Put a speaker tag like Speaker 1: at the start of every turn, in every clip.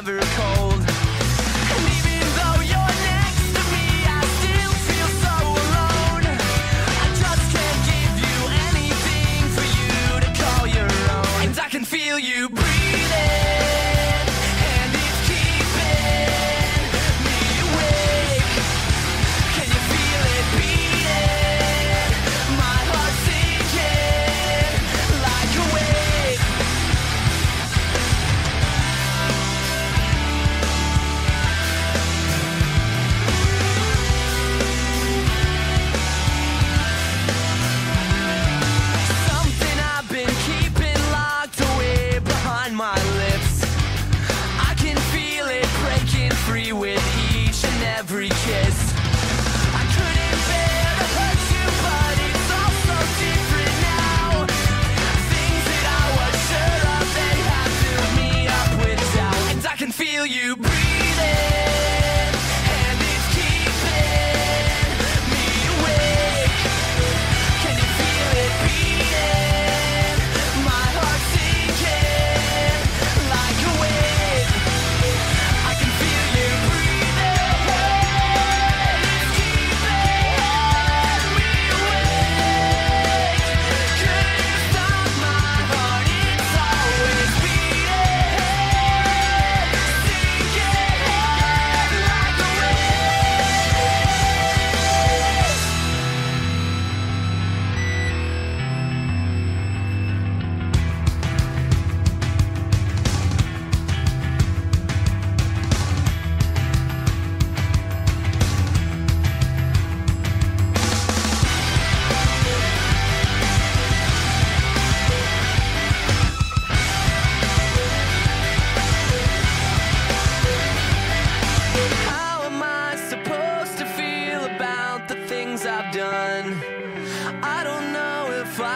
Speaker 1: Never cold.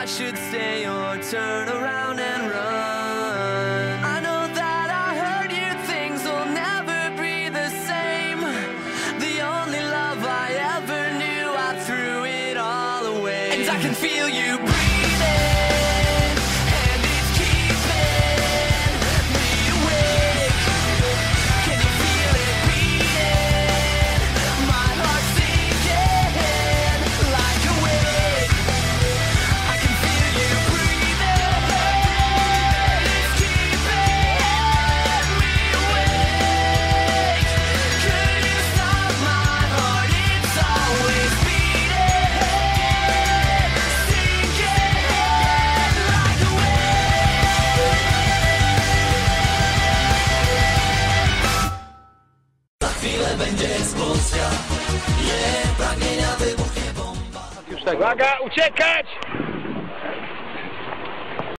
Speaker 1: I should stay or turn around and run. I know that I hurt you, things will never be the same. The only love I ever knew, I threw it all away. And I can feel you breathe. tego.
Speaker 2: Uwaga, uciekać!